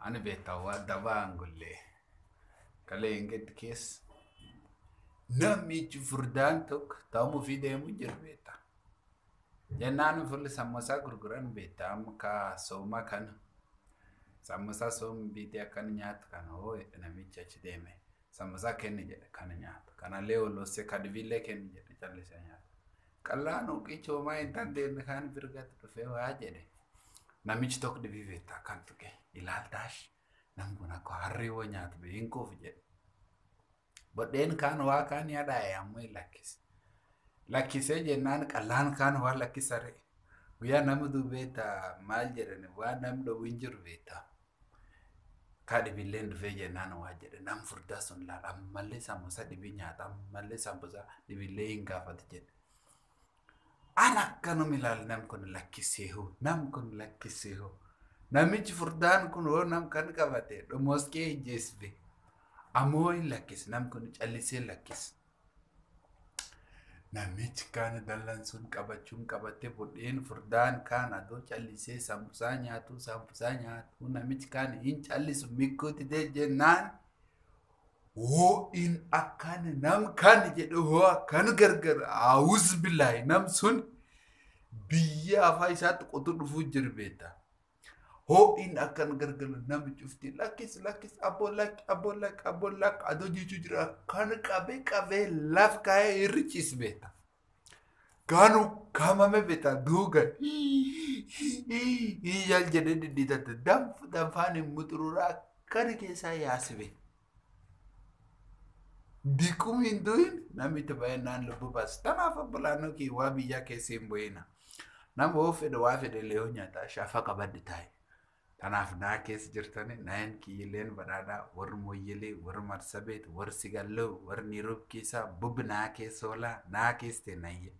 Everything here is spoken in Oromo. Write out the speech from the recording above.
Ani beektaa dabaan gullee kalee hin gadi keessa. Namichi furdaan tokko ta'uu fi deemu jiru beektaa. Jennaan fulli sammusaa gurguran beektaa amma kaa sooma kana. Sammusaa soomni biitee akkana nyaatu kana hoo namichi achi deeme. Sammusaa kenni jedhe kana nyaatu. Kanallee olloosee kadhibillee kenni jedhe callisee nyaatu. Qallaan uqicha homaa hin dandeenye kaan birgatti dhufee waa jedhe. Namichi tokko dhibii beektaa kan tuqe ilaaltaash namni kun akka harreewwan nyaatu beekuuf jedhe. Bodheen kaan waa kaan yaadaaye ammoo hin lakkise. Lakkisee jennaan qallaan kaan waa lakkisare. Guyyaa nama dubeeta maal jedhani waan namni dhowwu hin jiru beektaa. Kaa dhibilleen dhufee jennaan waa jedhe nam furdaa sun laala ammallee sammusa dhibii nyaata ammallee sammusa dhibillee hin gaafate jedhe. An akkanuma ilaali nam kun lakkisee hoo nam kun lakkisee hoo. Namichi furdaan kun hoo nam kan qabate dhomoskee ijjeesbe. Ammoo hin lakkise nam kun callisee lakkise. Namichi kaan dallan sun qabachuun qabattee budheen furdaan kaan adoo callisee sambusaa nyaatu sambusaa nyaatu namichi kaan hin callisu mikkuutti ta'e jennaan hoo in akkan nam kan jedhu hoo akkan gargar awuz billaahi nam sun biyya afaa isaatti qotu dhufuu jiru beektaa. Hoo in akkan gargar nami cufti lakkis lakkis abboo lakki abboo lakki abboo lakki adoo jechuu jira kan qabee qabee laf kaayee irri ciis beektaa. Gaanu kaamame beektaa duuga yaal jedhee diddiitatte danfaan hin muxururaa akkana keessaa yaasibe. Dikum hin du'in namitti baay'inaan lubbuu baasa. Tanaaf obbolaanoo kee waa biyyaa keessa hin bu'ina. Nama hoo fedhe waa fedhe illee yoo nyaataa shafa qabaddi taa'e. Kanaaf naa keessa jirtani naayin kiyyilleen badhaadhaa warri mooyyelee warri marsabeet warri sigalloo warri niiroob keessaa bubbi naa keessa oolaa naa keessa ta'e naayye.